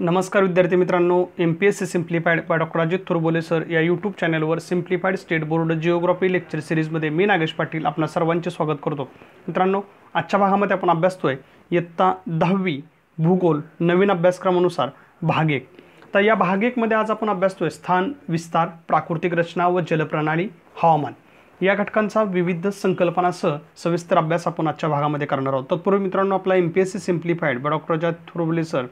नमस्कार विद्यार्थी मित्रांनो M P S C simplified by doctor Ajit Thorbole sir या यूट्यूब चॅनलवर simplified state board geography lecture सिरीजमध्ये मी नागेश पाटील आपणा सर्वांचे स्वागत करतो. मित्रांनो आजच्या भागामध्ये आपण अभ्यासतोय इयत्ता दहावी भूगोल नवीन अभ्यासक्रमानुसार भाग एक. तर या भाग एकमध्ये आज आपण अभ्यासतोय स्थान विस्तार प्राकृतिक रचना व जलप्रणाली हवामान. या घटकांचा विविध संकल्पनासह सविस्तर अभ्यास आपण आजच्या भागामध्ये करणार आहोत. तत्पूर्वी मित्रांनो आपला M P S C simplified by doctor Ajit Thorbole sir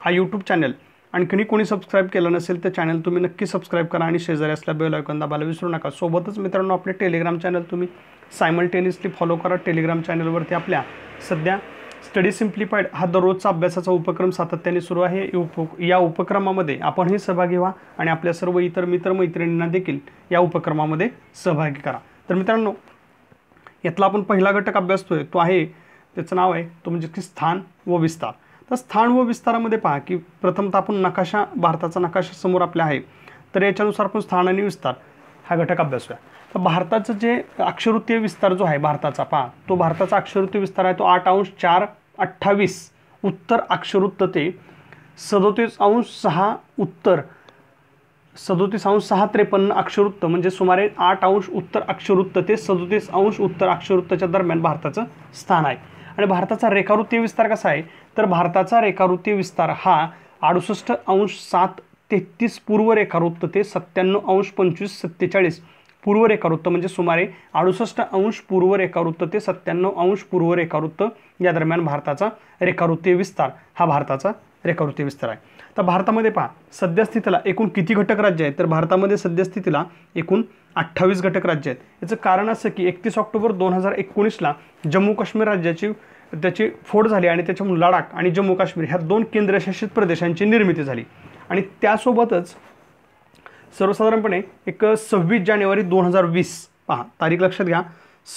हा यूट्यूब चॅनल आणखीनही कोणी सबस्क्राईब केलं नसेल तर चॅनल तुम्ही नक्की सबस्क्राईब करा आणि शेजारी असल्या बेल आयकॉन दाबायला विसरू नका. सोबतच मित्रांनो आपले टेलिग्राम चॅनल तुम्ही सायमल्टेनियसली फॉलो करा. टेलिग्राम चॅनलवरती आपल्या सध्या स्टडी सिम्प्लिफाईड हा दररोजचा अभ्यासाचा उपक्रम सातत्याने सुरू आहे. उप या उपक्रमामध्ये आपणही सहभागी व्हा आणि आपल्या सर्व इतर मित्र मैत्रिणींना देखील या उपक्रमामध्ये सहभागी करा. तर मित्रांनो यातला आपण पहिला घटक अभ्यासतोय. तो आहे त्याचं नाव आहे तो म्हणजे की स्थान व विस्तार. तर स्थान व विस्तारामध्ये पहा की प्रथमतः आपण नकाशा भारताचा नकाशा समोर आपल्या आहे. तर याच्यानुसार आपण स्थान आणि विस्तार हा घटक अभ्यासूया. तर भारताचं जे अक्षरवृत्तीय विस्तार जो आहे भारताचा पहा तो भारताचा अक्षरवृत्तीय विस्तार आहे तो आठ अंश चार अठ्ठावीस उत्तर अक्षरवृत्त ते सदोतीस अंश सहा उत्तर सदोतीस अंश सहा त्रेपन्न अक्षरवृत्त म्हणजे सुमारे आठ अंश उत्तर अक्षरवृत्त ते सदोतीस अंश उत्तर अक्षरवृत्ताच्या दरम्यान भारताचं स्थान आहे. आणि भारताचा रेखावृत्तीय विस्तार कसा आहे? तर भारताचा रेखावृत्तीय विस्तार हा अडुसष्ट अंश सात तेहतीस पूर्व रेखावृत्त ते सत्त्याण्णव अंश पंचवीस सत्तेचाळीस पूर्व रेखावृत्त म्हणजे सुमारे अडुसष्ट अंश पूर्व रेखावृत्त ते सत्त्याण्णव अंश पूर्व रेखावृत्त या दरम्यान भारताचा रेखावृत्तीय विस्तार. हा भारताचा रेखावृत्तीय विस्तार आहे. तर भारतामध्ये पहा सद्यस्थितीला एकूण किती घटक राज्य आहेत? तर भारतामध्ये सद्यस्थितीला एकूण अठ्ठावीस घटक राज्य आहेत. याचं कारण असं की एकतीस ऑक्टोबर दोन हजार एकोणीसला जम्मू काश्मीर राज्याची त्याची फोड झाली आणि त्याच्यामुळे लडाख आणि जम्मू काश्मीर ह्या दोन केंद्रशासित प्रदेशांची निर्मिती झाली. आणि त्यासोबतच सर्वसाधारणपणे एक सव्वीस जानेवारी दोन हजार वीस पहा तारीख लक्षात घ्या.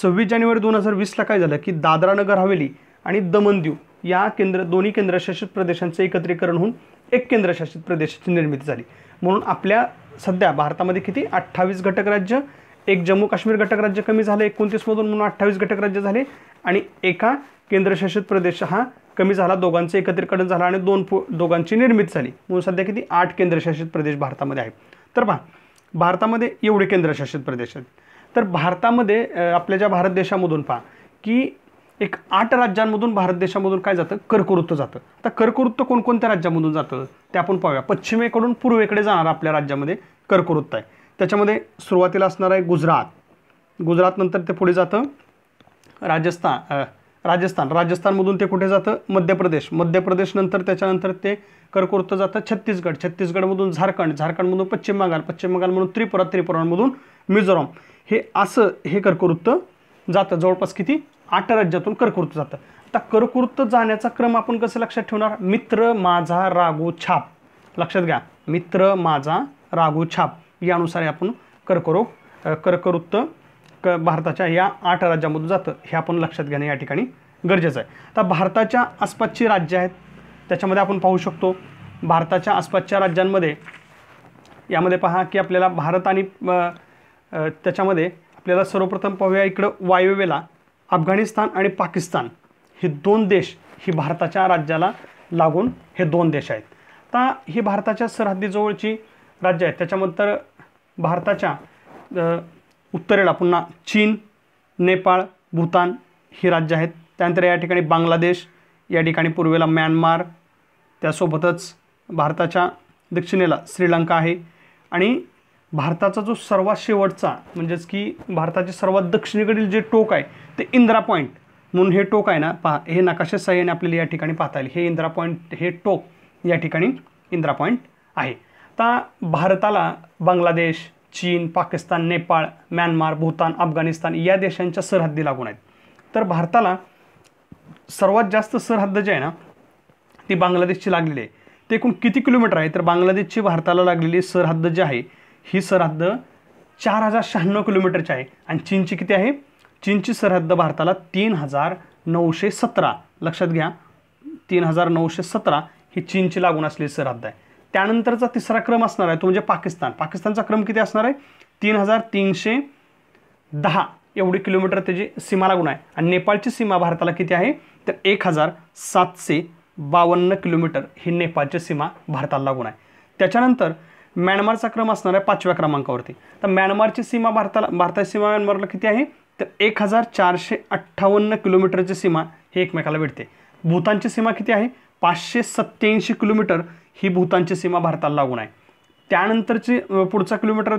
सव्वीस जानेवारी दोन हजार वीसला काय झालं की दादरा नगर हवेली आणि दमन दीव या केंद्र दोन्ही केंद्रशासित प्रदेशांचं एकत्रीकरण होऊन एक केंद्रशासित प्रदेशाची निर्मिती झाली. म्हणून आपल्या सध्या भारतामध्ये किती? अठ्ठावीस घटक राज्य एक जम्मू काश्मीर घटक राज्य कमी झालं एकोणतीसमधून म्हणून अठ्ठावीस घटक राज्य झाले आणि एका केंद्रशासित प्रदेश हा कमी झाला दोघांचं एकत्रीकरण झालं आणि दोन दोघांची निर्मिती झाली. म्हणून सध्या किती? आठ केंद्रशासित प्रदेश भारतामध्ये आहेत. तर पहा भारतामध्ये एवढे केंद्रशासित प्रदेश आहेत. तर भारतामध्ये आपल्या ज्या भारत देशामधून पहा की एक आठ राज्यांमधून भारत देशामधून काय जातं? कर्कवृत्त जातं. आता कर्कवृत्त कोणकोणत्या राज्यामधून जातं? ते आपण पाहूया. पश्चिमेकडून पूर्वेकडे जाणार आपल्या राज्यामध्ये कर्कवृत्त आहे. त्याच्यामध्ये सुरुवातीला असणार आहे गुजरात. गुजरातनंतर ते पुढे जातं राजस्थान राजस्थान. राजस्थानमधून ते कुठे जातं? मध्य प्रदेश. मध्य प्रदेशनंतर त्याच्यानंतर ते कर्कवृत्त जातं छत्तीसगड. छत्तीसगडमधून झारखंड. झारखंडमधून पश्चिम बंगाल. पश्चिम बंगालमधून त्रिपुरा त्रिपुरामधून मिझोराम. हे असं हे कर्कवृत्त जातं. जवळपास किती? आठ राज्यातून कर्कवृत्त जातं. आता कर्कवृत्त जाण्याचा क्रम आपण कसं लक्षात ठेवणार? मित्र माझा रागो छाप. लक्षात घ्या. मित्र माझा रागो छाप. यानुसार आपण कर्करोग कर्कवृत्त क भारताच्या या आठ राज्यामधून जातं. हे आपण लक्षात घेणं या ठिकाणी गरजेचं आहे. आता भारताच्या आसपासची राज्य आहेत. त्याच्यामध्ये आपण पाहू शकतो भारताच्या आसपासच्या राज्यांमध्ये यामध्ये पहा की आपल्याला भारत आणि त्याच्यामध्ये आपल्याला सर्वप्रथम पाहूया इकडं वायव्येला. अफगाणिस्तान आणि पाकिस्तान हे दोन देश ही भारताच्या राज्याला लागून हे दोन देश आहेत. आता ही भारताच्या सरहद्दीजवळची राज्य आहेत. त्याच्यानंतर भारताच्या उत्तरेला पुन्हा चीन नेपाळ भूतान ही राज्य आहेत. त्यानंतर या ठिकाणी बांगलादेश या ठिकाणी पूर्वेला म्यानमार त्यासोबतच भारताच्या दक्षिणेला श्रीलंका आहे. आणि भारताचा जो सर्वात शेवटचा म्हणजेच की भारताचे सर्वात दक्षिणेकडील जे टोक आहे ते इंदिरा पॉईंट म्हणून हे टोक आहे ना पहा हे नकाशा सहाय्याने आपल्याला या ठिकाणी पाहता येईल. हे इंदिरा पॉईंट हे टोक या ठिकाणी इंदिरा पॉईंट आहे. आता भारताला बांगलादेश चीन पाकिस्तान नेपाळ म्यानमार भूतान अफगाणिस्तान या देशांच्या सरहद्दी लागून आहेत. तर भारताला सर्वात जास्त सरहद्द जे आहे ना ती बांगलादेशची लागलेली आहे. ते एकूण किती किलोमीटर आहे? तर बांगलादेशची भारताला लागलेली सरहद्द जी आहे ही सरहद्द चार हजार शहाण्णव किलोमीटरची आहे. आणि चीनची किती आहे? चीनची सरहद्द भारताला तीन हजार नऊशे सतरा. लक्षात घ्या. तीन हजार नऊशे सतरा ही चीनची लागून असलेली सरहद्द आहे. त्यानंतरचा तिसरा क्रम असणार आहे तो म्हणजे पाकिस्तान. पाकिस्तानचा क्रम किती असणार आहे? तीन हजार तीनशे दहा. एवढी किलोमीटर त्याची सीमा लागून आहे. आणि नेपाळची सीमा भारताला किती आहे? तर एक हजार सातशे बावन्न किलोमीटर ही नेपाळची सीमा भारताला लागून आहे. त्याच्यानंतर म्यानमारचा क्रम असणार आहे पाचव्या क्रमांकावरती. तर म्यानमारची सीमा भारताला भारताची सीमा म्यानमारला किती आहे? तर एक हजार चारशे अठ्ठावन्न किलोमीटरची सीमा ही एकमेकाला भेटते. भूतानची सीमा किती आहे? पाचशे सत्त्याऐंशी किलोमीटर ही भूतानची सीमा भारताला लागून आहे. त्यानंतरची पुढचा किलोमीटर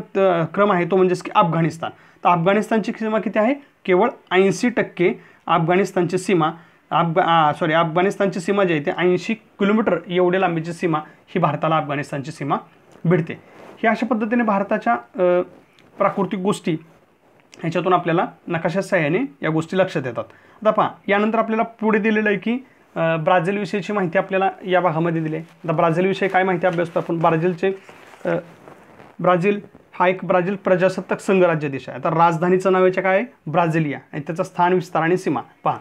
क्रम आहे तो म्हणजेच की अफगाणिस्तान. तर अफगाणिस्तानची सीमा किती आहे? केवळ ऐंशी टक्के अफगाणिस्तानची सीमा अफगा सॉरी अफगाणिस्तानची सीमा जी आहे ते ऐंशी किलोमीटर एवढ्या लांबीची सीमा ही भारताला अफगाणिस्तानची सीमा भिडते. ही अशा पद्धतीने भारताच्या प्राकृतिक गोष्टी ह्याच्यातून आपल्याला नकाशा सहाय्याने या गोष्टी लक्षात येतात. आता पहा यानंतर आपल्याला पुढे दिलेलं आहे की ब्राझीलविषयीची माहिती आपल्याला या भागामध्ये दिली आहे. आता ब्राझीलविषयी काय माहिती अभ्यासतो आपण? ब्राझीलचे ब्राझील हा एक ब्राझील प्रजासत्ताक संघराज्य देश आहे. आता राजधानीचं नाव याच्या काय आहे? ब्राझिलिया. आणि त्याचं स्थान विस्तार आणि सीमा. पहा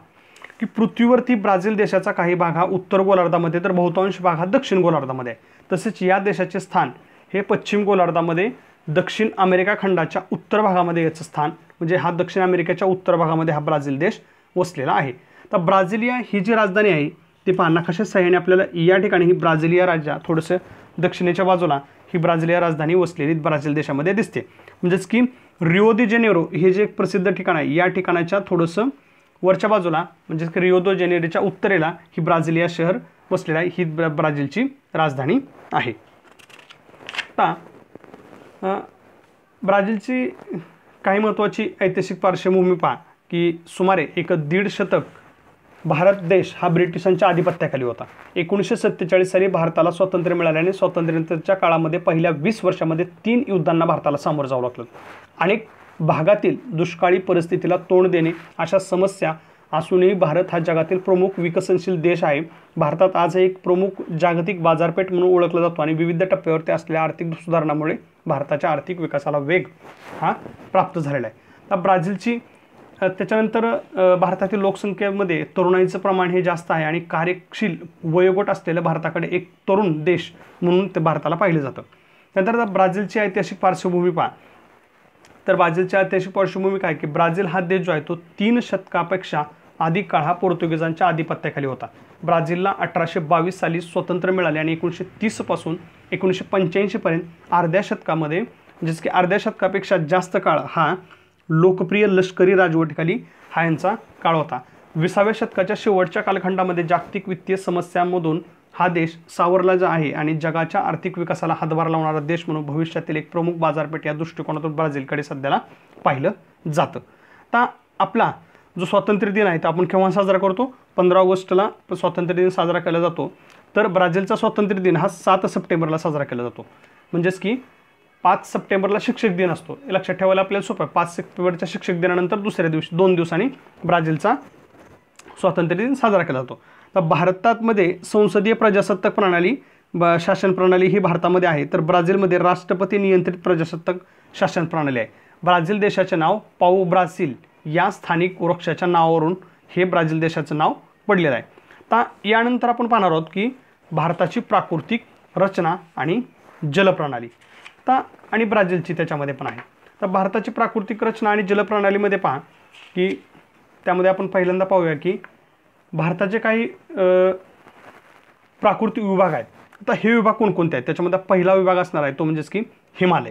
की पृथ्वीवरती ब्राझील देशाचा काही भाग हा उत्तर गोलार्धामध्ये तर बहुतांश भाग हा दक्षिण गोलार्धामध्ये आहे. तसेच या देशाचे स्थान हे पश्चिम गोलार्धामध्ये दक्षिण अमेरिका खंडाच्या उत्तर भागामध्ये याचं स्थान म्हणजे हा दक्षिण अमेरिकेच्या उत्तर भागामध्ये हा ब्राझील देश वसलेला आहे. तर ब्राझिलिया ही जी राजधानी आहे ती पाहना कशा सहाय्याने आपल्याला या ठिकाणी ही ब्राझिलिया राज्या थोडंसं दक्षिणेच्या बाजूला ही ब्राझिलिया राजधानी वसलेली ब्राझील देशामध्ये दिसते. म्हणजेच की रिओ दि जेनेरो हे जे एक प्रसिद्ध ठिकाण आहे या ठिकाणाच्या थोडंसं वरच्या बाजूला म्हणजेच की रिओ दो जेनेरोच्या उत्तरेला ही ब्राझिलिया शहर वसलेलं आहे ही ब्रा- ब्राझीलची राजधानी आहे. आता ब्राझीलची काही महत्त्वाची ऐतिहासिक पार्श्वभूमी पहा की सुमारे एक दीड शतक भारत देश हा ब्रिटिशांच्या आधिपत्याखाली होता. एकोणीसशे सत्तेचाळीस साली भारताला स्वातंत्र्य मिळाल्याने स्वातंत्र्यानंतरच्या काळामध्ये पहिल्या वीस वर्षामध्ये तीन युद्धांना भारताला सामोरं जावं लागलं. अनेक भागातील दुष्काळी परिस्थितीला तोंड देणे अशा समस्या असूनही भारत हा जगातील प्रमुख विकसनशील देश आहे. भारतात आज एक प्रमुख जागतिक बाजारपेठ म्हणून ओळखला जातो आणि विविध टप्प्यावरती असलेल्या आर्थिक सुधारणामुळे भारताच्या आर्थिक विकासाला वेग हा प्राप्त झालेला आहे. तर ब्राझीलची त्याच्यानंतर भारतातील लोकसंख्येमध्ये तरुणाईचं प्रमाण हे जास्त आहे आणि कार्यशील वयोगट असलेलं भारताकडे एक तरुण देश म्हणून ते भारताला पाहिलं जातं. नंतर आता ब्राझीलची ऐतिहासिक पार्श्वभूमी पहा. तर ब्राझीलची ऐतिहासिक पार्श्वभूमी काय की ब्राझील हा देश जो आहे तो तीन शतकापेक्षा अधिक काळ हा पोर्तुगीजांच्या आधिपत्याखाली होता. ब्राझीलला अठराशे बावीस साली स्वतंत्र मिळाले आणि एकोणीसशे तीसपासून एकोणीसशे पंच्याऐंशीपर्यंत अर्ध्या शतकामध्ये म्हणजेच की अर्ध्या शतकापेक्षा जास्त काळ हा लोकप्रिय लष्करी राजवटीखाली हा यांचा काळ होता. विसाव्या शतकाच्या शेवटच्या कालखंडामध्ये जागतिक वित्तीय समस्यांमधून हा देश सावरला जा आहे आणि जगाच्या आर्थिक विकासाला हातभार लावणारा देश म्हणून भविष्यातील एक प्रमुख बाजारपेठ या दृष्टिकोनातून ब्राझीलकडे सध्याला पाहिलं जातं. आता आपला जो स्वातंत्र्य दिन आहे तो आपण केव्हा साजरा करतो? पंधरा ऑगस्टला स्वातंत्र्य दिन साजरा केला जातो. तर ब्राझीलचा स्वातंत्र्य दिन हा सात सप्टेंबरला साजरा केला जातो. म्हणजेच की पाच सप्टेंबरला शिक्षक दिन असतो. हे लक्षात ठेवायला आपल्याला सोपं आहे. पाच सप्टेंबरच्या शिक्षक दिनानंतर दुसऱ्या दिवशी दोन दिवसांनी ब्राझीलचा स्वातंत्र्य दिन साजरा केला जातो. तर भारतामध्ये संसदीय प्रजासत्ताक प्रणाली ब शासन प्रणाली ही भारतामध्ये आहे. तर ब्राझीलमध्ये राष्ट्रपती नियंत्रित प्रजासत्ताक शासन प्रणाली आहे. ब्राझील देशाचे नाव पाऊ ब्राझील. या स्थानिक वृक्षाच्या नावावरून हे ब्राझील देशाचं नाव पडलेलं आहे. आता यानंतर आपण पाहणार आहोत की भारताची प्राकृतिक रचना आणि जलप्रणाली. आता आणि ब्राझीलची त्याच्यामध्ये पण आहे. तर भारताची प्राकृतिक रचना आणि जलप्रणालीमध्ये पहा की त्यामध्ये आपण पहिल्यांदा पाहूया की भारताचे काही प्राकृतिक विभाग आहेत. आता हे विभाग कोणकोणते आहेत? त्याच्यामध्ये पहिला विभाग असणार आहे तो म्हणजेच की हिमालय.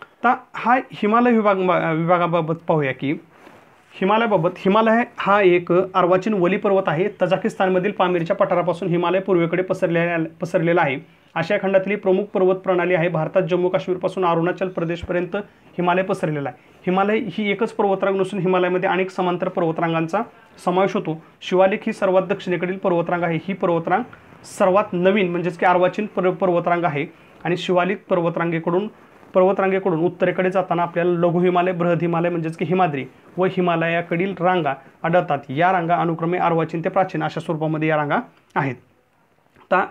आता हा हिमालय विभाग विभागाबाबत पाहूया की हिमालयाबाबत हिमालय हा एक अर्वाचीन वली पर्वत आहे. तजाकिस्तानमधील पामीरच्या पठारापासून हिमालय पूर्वेकडे पसरलेला पसरलेला आहे. आशिया खंडातली प्रमुख पर्वत प्रणाली आहे. भारतात जम्मू काश्मीरपासून अरुणाचल प्रदेशपर्यंत हिमालय पसरलेला आहे. हिमालय ही एकच पर्वतरांग नसून हिमालयामध्ये अनेक समांतर पर्वतरांगांचा समावेश होतो. शिवालिक ही सर्वात दक्षिणेकडील पर्वतरांग आहे. ही पर्वतरांग सर्वात नवीन म्हणजेच की अर्वाचीन पर्व पर्वतरांग आहे. आणि शिवालिक पर्वतरांगेकडून पर्वतरांगेकडून उत्तरेकडे जाताना आपल्याला लघु हिमालय बृहद हिमालय म्हणजेच की हिमाद्री व हिमालयाकडील रांगा आढळतात. या रांगा अनुक्रमे अर्वाचीन ते प्राचीन अशा स्वरूपामध्ये या रांगा आहेत. आता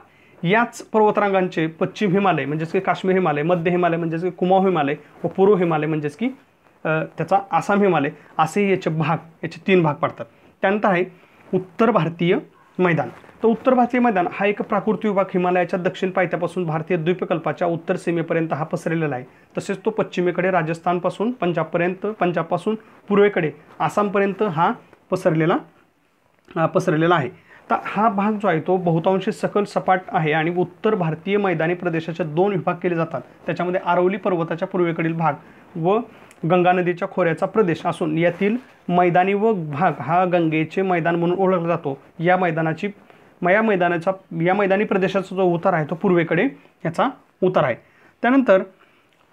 याच पर्वतरांगांचे पश्चिम हिमालय म्हणजेच की काश्मीर हिमालय मध्य हिमालय म्हणजेच की कुमाऊ हिमालय व पूर्व हिमालय म्हणजेच की त्याचा आसाम हिमालय असे याचे भाग याचे तीन भाग पडतात. त्यानंतर आहे उत्तर भारतीय मैदान. तर उत्तर भारतीय मैदान हा एक प्राकृतिक विभाग. हिमालयाच्या दक्षिण पायथ्यापासून भारतीय द्वीपकल्पाच्या उत्तर सीमेपर्यंत हा पसरलेला आहे. तसेच तो पश्चिमेकडे राजस्थानपासून पंजाबपर्यंत पंजाबपासून पूर्वेकडे आसामपर्यंत हा पसरलेला पसरलेला आहे. तर हा भाग जो आहे तो बहुतांशी सकल सपाट आहे आणि उत्तर भारतीय मैदानी प्रदेशाचे दोन विभाग केले जातात. त्याच्यामध्ये आरवली पर्वताच्या पूर्वेकडील भाग व गंगा नदीच्या खोऱ्याचा प्रदेश असून यातील मैदानी व भाग हा गंगेचे मैदान म्हणून ओळखला जातो. या मैदानाची या मैदानाचा या मैदानी प्रदेशाचा जो उतार आहे तो पूर्वेकडे याचा उतार आहे. त्यानंतर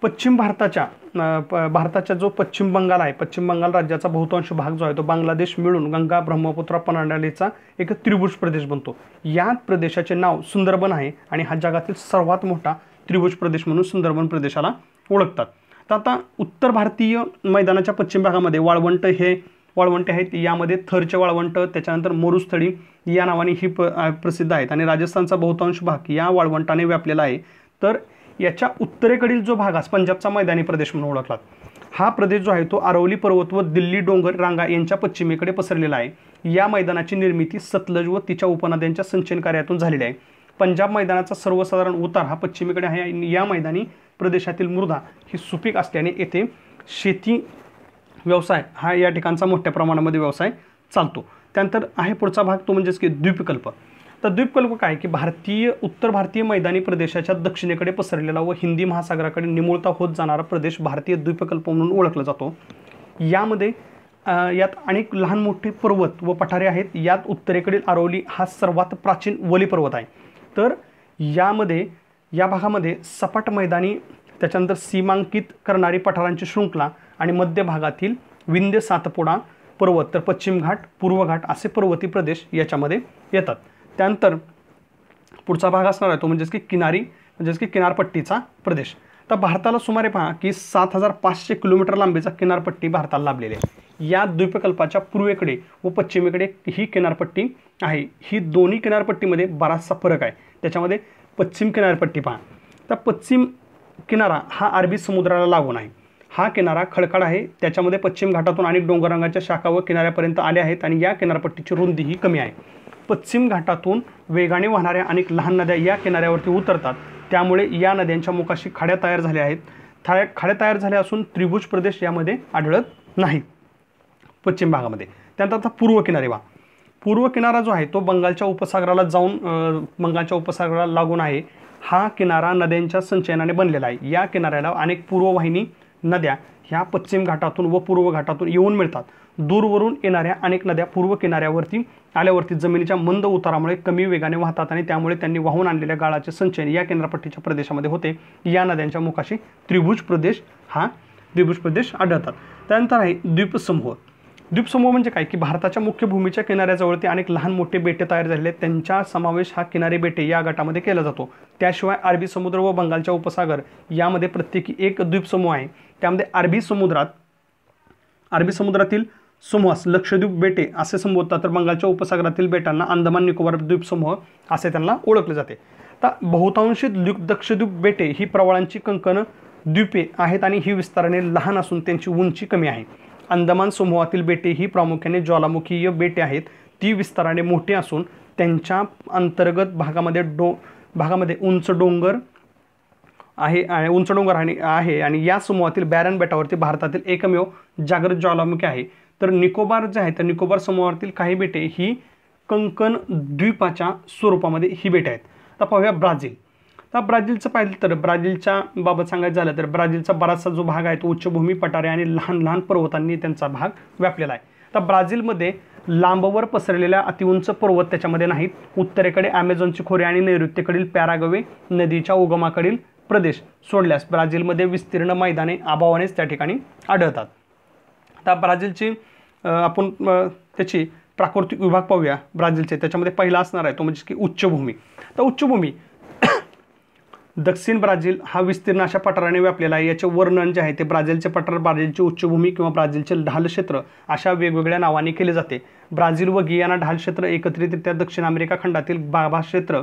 पश्चिम भारताच्या भारताचा जो पश्चिम बंगाल आहे पश्चिम बंगाल राज्याचा बहुतांश भाग जो आहे तो बांगलादेश मिळून गंगा ब्रह्मपुत्रा प्रणालीचा एक त्रिभुज प्रदेश बनतो. या प्रदेशाचे नाव सुंदरबन आहे आणि हा जगातील सर्वात मोठा त्रिभुज प्रदेश म्हणून सुंदरबन प्रदेशाला ओळखतात. तर आता उत्तर भारतीय मैदानाच्या पश्चिम भागामध्ये वाळवंट हे वाळवंटे आहेत. यामध्ये थरचे वाळवंट त्याच्यानंतर मरुस्थळी या नावाने ही प प्रसिद्ध आहेत. आणि राजस्थानचा बहुतांश भाग या वाळवंटाने व्यापलेला आहे. तर याच्या उत्तरेकडील जो भाग आहे पंजाबचा मैदानी प्रदेश म्हणून ओळखला हा प्रदेश जो आहे तो आरवली पर्वत व दिल्ली डोंगर रांगा यांच्या पश्चिमेकडे पसरलेला आहे. या मैदानाची निर्मिती सतलज व तिच्या उपनद्यांच्या संचयन कार्यातून झालेली आहे. पंजाब मैदानाचा सर्वसाधारण उतार हा पश्चिमेकडे आहे आणि या मैदानी प्रदेशातील मृदा ही सुपीक असल्याने येथे शेती व्यवसाय हा या ठिकाणचा मोठ्या प्रमाणामध्ये व्यवसाय चालतो. त्यानंतर आहे पुढचा भाग तो म्हणजेच की द्वीपकल्प. तर द्वीपकल्प काय? की भारतीय उत्तर भारतीय मैदानी प्रदेशाच्या दक्षिणेकडे पसरलेला व हिंदी महासागराकडे निमुळता होत जाणारा प्रदेश भारतीय द्वीपकल्प म्हणून ओळखला जातो. यामध्ये यात अनेक लहान मोठे पर्वत व पठारे आहेत. यात उत्तरेकडील आरोली हा सर्वात प्राचीन वली पर्वत आहे. तर यामध्ये या भागामध्ये सपाट मैदानी त्याच्यानंतर सीमांकित करणारी पठारांची शृंखला आणि मध्य भागातील विंध्य सातपुडा पर्वत तर पश्चिम घाट पूर्व घाट असे पर्वती प्रदेश याच्यामध्ये येतात. त्यानंतर पुढचा भाग असणार आहे तो म्हणजेच की किनारी म्हणजेच की किनारपट्टीचा प्रदेश. तर भारताला सुमारे पहा की सात हजार पाचशे किलोमीटर लांबीचा किनारपट्टी भारताला लाभलेली आहे. या द्वीपकल्पाच्या पूर्वेकडे व पश्चिमेकडे ही किनारपट्टी आहे. ही दोन्ही किनारपट्टीमध्ये बराचसा फरक आहे. त्याच्यामध्ये पश्चिम किनारपट्टी पहा. तर पश्चिम किनारा हा अरबी समुद्राला लागून आहे. हा किनारा खडकाळ आहे. त्याच्यामध्ये पश्चिम घाटातून अनेक डोंगररंगाच्या शाखा व किनाऱ्यापर्यंत आल्या आहेत आणि या किनारपट्टीची रुंदी ही कमी आहे. पश्चिम घाटातून वेगाने वाहणाऱ्या अनेक लहान नद्या या किनाऱ्यावरती उतरतात. त्यामुळे या नद्यांच्या मुखाशी खाड्या तयार झाल्या आहेत. थाळ्या खाड्या तयार झाल्या असून त्रिभुज प्रदेश यामध्ये आढळत नाही. पश्चिम भागामध्ये. त्यानंतर आता पूर्व किनारे वा पूर्व किनारा जो आहे तो बंगालच्या उपसागराला जाऊन बंगालच्या उपसागराला लागून आहे. हा किनारा नद्यांच्या संचयनाने बनलेला आहे. या किनाऱ्याला अनेक पूर्ववाहिनी नद्या ह्या पश्चिम घाटातून व पूर्व घाटातून येऊन मिळतात. दूरवरून येणाऱ्या अनेक नद्या पूर्व किनाऱ्यावरती आल्यावरती जमिनीच्या मंद उतारामुळे कमी वेगाने वाहतात आणि त्यामुळे त्यांनी वाहून आणलेल्या गाळाचे संचयन या किनारपट्टीच्या प्रदेशामध्ये होते. या नद्यांच्या मुखाशी त्रिभुज प्रदेश हा त्रिभुज प्रदेश आढळतात. त्यानंतर आहे द्वीपसमूह. द्वीपसमूह म्हणजे काय? की भारताच्या मुख्य भूमीच्या किनाऱ्याजवळती अनेक लहान मोठे बेटे तयार झालेले त्यांचा समावेश हा किनारी बेटे या गटामध्ये केला जातो. त्याशिवाय अरबी समुद्र व बंगालच्या उपसागर यामध्ये प्रत्येकी एक द्वीपसमूह आहे. त्यामध्ये अरबी समुद्रात अरबी समुद्रातील समूहास लक्षद्वीप बेटे असे संबोधतात. तर बंगालच्या उपसागरातील बेटांना अंदमान निकोबार द्वीपसमूह असे त्यांना ओळखले जाते. तर बहुतांशी द्वीप दक्षद्वीप बेटे ही प्रवाळांची कंकण द्वीपे आहेत आणि ही विस्ताराने लहान असून त्यांची उंची कमी आहे. अंदमान समूहातील बेटे ही प्रामुख्याने ज्वालामुखीय बेटे आहेत. ती विस्ताराने मोठी असून त्यांच्या अंतर्गत भागामध्ये डो भागामध्ये उंच डोंगर आहे उंच डोंगर आणि आहे आणि या समूहातील बॅरन बेटावरती भारतातील एकमेव जागृत ज्वालामुखी आहे. तर निकोबार जे आहे तर निकोबार समूहातील काही बेटे ही कंकण द्वीपाच्या स्वरूपामध्ये ही बेटे आहेत. आता पाहूया ब्राझील. तर ब्राझीलचं पाहिलं तर ब्राझीलच्या बाबत सांगायचं झालं तर ब्राझीलचा बराचसा जो भाग आहे तो उच्चभूमी पठारे आणि लहान लहान पर्वतांनी त्यांचा भाग व्यापलेला आहे. तर ब्राझीलमध्ये लांबवर पसरलेल्या अतिउंच पर्वत त्याच्यामध्ये नाहीत. उत्तरेकडे ॲमेझॉनची खोरे आणि नैऋत्येकडील पॅरागवे नदीच्या उगमाकडील प्रदेश सोडल्यास ब्राझीलमध्ये विस्तीर्ण मैदाने अभावानेच त्या ठिकाणी आढळतात. आता ब्राझीलची आपण त्याची प्राकृतिक विभाग पाहूया. ब्राझीलचे त्याच्यामध्ये पहिला असणार आहे तो म्हणजे की उच्चभूमी तर उच्चभूमी दक्षिण ब्राझील हा विस्तीर्ण अशा पठाराने व्यापलेला आहे. याचे वर्णन जे आहे ते ब्राझीलचे पठार ब्राझीलची उच्चभूमी किंवा ब्राझीलचे ढाल क्षेत्र अशा वेगवेगळ्या नावाने केले जाते. ब्राझील व गियाना ढाल क्षेत्र एकत्रितरित्या दक्षिण अमेरिका खंडातील गाभा क्षेत्र